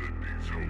that needs help.